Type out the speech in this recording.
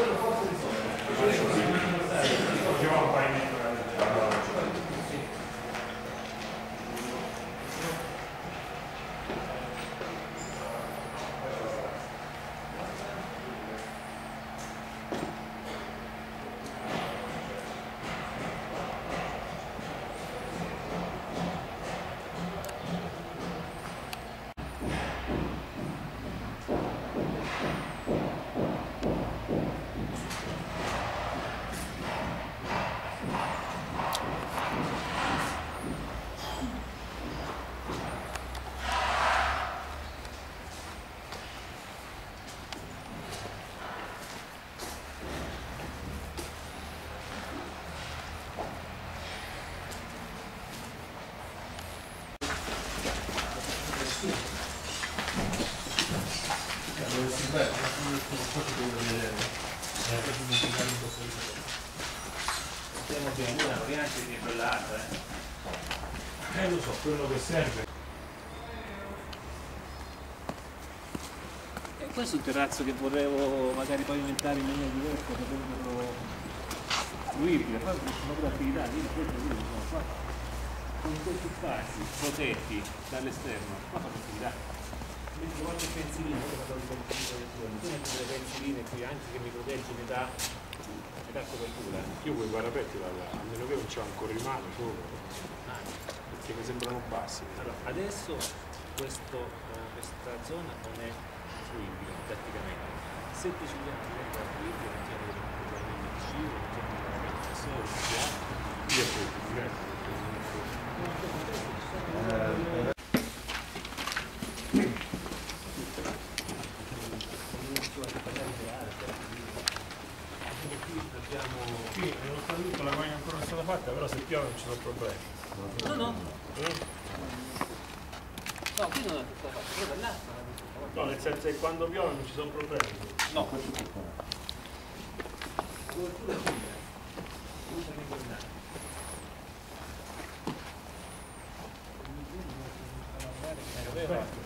Thank you. Eh, eh. Eh lo so, quello che serve. E questo è un terrazzo che volevo magari pavimentare in maniera diversa renderlo fruibile, poi sono pure attività, lì questo qui sono qua. Con questi spazi protetti dall'esterno, qua fanno attività. Mentre qualche pensilina, io vado di pensilina tu metti delle pensiline qui anche che mi protegge metà, metà copertura. Io quei parapetti vado, a meno che non c'è un corrimano sopra, perché mi sembrano bassi. Allora, adesso questo, eh, questa zona non è fruibile praticamente. Se decidiamo di rendere fruibile, non tiene che problemi di cibo, non tiene problemi di sole, di acqua. Io poi, diretto. Sì, nonostante la maglia ancora non è stata fatta, però se piove non ci sono problemi. No, no. No, qui non è tutta fatta, però là. No, nel senso che quando piove non ci sono problemi. No, questo è tutto. Copertura